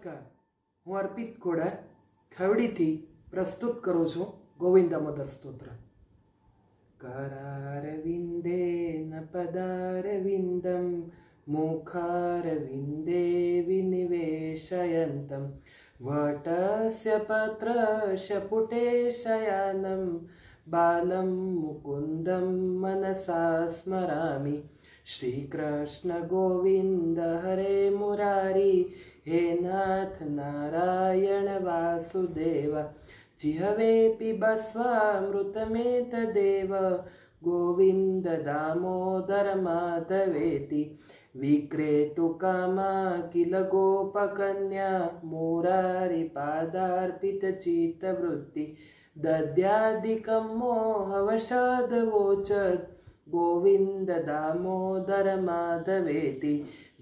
નમસ્કાર હું અર્પિત ખોડાર ખવડીથી પ્રસ્તુત કરું છું ગોવિંદ દામોદર સ્તોત્ર करारविन्देन पदारविन्दं मुखारविन्दे विनिवेशयन्तं वटस्य पत्रस्य पुटे शयानं बालं मुकुन्दं मनसा स्मरामि श्रीकृष्णगोविन्द हरे मुरारी हे नाथ नारायण वासुदेव जिहवे पिबस्वामृतमेतदेव गोविन्द दामोदर माधवेति विक्रेतुकामा किल गोपकन्या मुरारिपादार्पितचित्तवृत्ति दद्यादिकं मोहवशादवोचत्, गोविन्द दामोदर माधवेति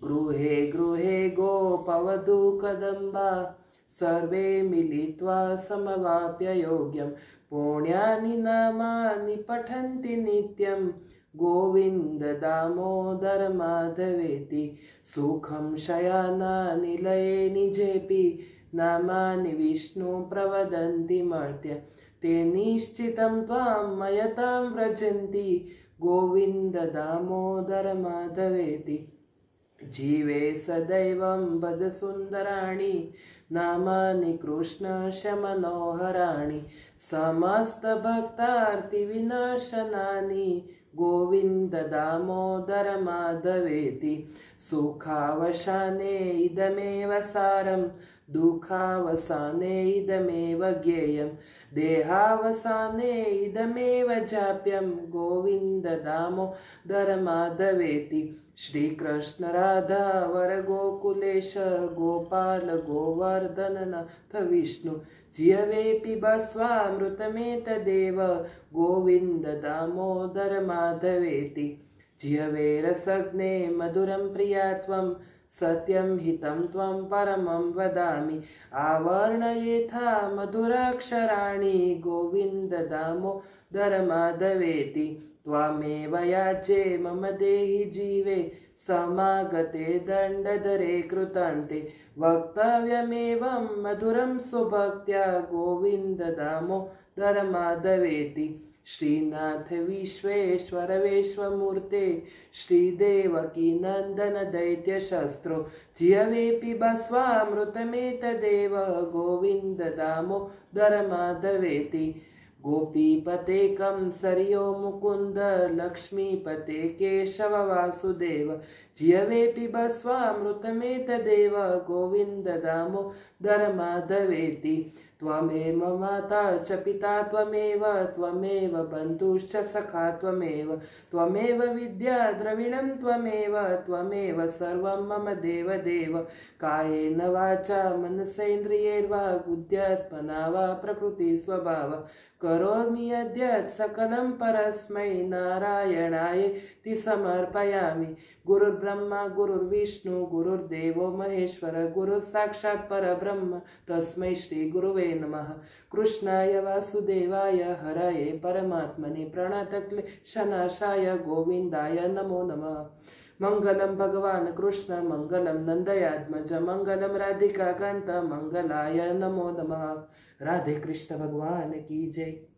गृहे गृहे गोपवधूकदम्बा, सर्वे मिलित्वा समवाप्य योग्यं। पुण्यानि नामानि पठन्ति नित्यं। गोविन्द दामोदर माधवेति, सुखं शयानानि लये निजेऽपि, नामानि विष्णु प्रवदन्ति मर्त्य। ते निश्चितं त्वां मयतां व्रजन्ति, गोविन्द दामोदर माधवेति। जीवे सदैवं भज सुन्दराणि नामानि कृष्णस्य मनोहराणि समस्तभक्तार्तिविनाशनानि गोविन्द दामोदर माधवेति सुखावशाने इदमेव सारं दुःखावसाने इदमेव ज्ञेयं देहावसाने इदमेव जाप्यं गोविन्ददामोदर माधवेति श्रीकृष्णराधावरगोकुलेश गोपालगोवर्धननथ विष्णु। जियवेऽपि भस्वामृतमेतदेव गोविन्ददामोदरमाधवेति देव रसग्ने मधुरं प्रिया त्वं सत्यं हितं त्वं परमं वदामि। आवर्णयेथा मधुराक्षराणि गोविन्द दामोदर माधवेति त्वामेव याचे मम देहि जीवे समागते दण्डधरे कृतान्ते। वक्तव्यमेवं मधुरं सुभक्त्या गोविन्द दामोदर माधवेति श्रीनाथ विश्वेश्वर श्रीनाथविश्वेश्वरवेश्वमूर्ते श्रीदेवकीनन्दनदैत्यशस्त्रो जियवेऽपि भस्वामृतमेतदेव गोविन्ददामो धरमाधवेति गोपीपतेकं सरयो मुकुन्द लक्ष्मीपते केशव वासुदेव जियवेपि बस्वामृतमेतदेव गोविन्द दामोदर माधवेति त्वमेव माता च पिता त्वमेव त्वमेव बन्धुश्च सखा त्वमेव त्वमेव विद्या द्रविणं त्वमेव त्वमेव सर्वं मम देवदेव। कायेन वाचा मनसेन्द्रियैर्वा, बुद्ध्यात्मना वा प्रकृतिस्वभाव। करोमि यद्यत् सकलं परस्मै नारायणाय ति समर्पयामि। गुरुर्ब्रह्मा, गुरुर्विष्णु, गुरुर्देवो महेश्वर गुरुः साक्षात् परब्रह्म, तस्मै श्रीगुरुवे नमः। कृष्णाय वासुदेवाय हरये परमात्मने प्रणतक्लेशनाशाय गोविन्दाय नमो नमः। मङ्गलं भगवान् कृष्ण, मङ्गलं नन्दयात्मज, मङ्गलं राधिकाकान्त मङ्गलाय नमो नमः। રાધે કૃષ્ણ ભગવાન કી જય.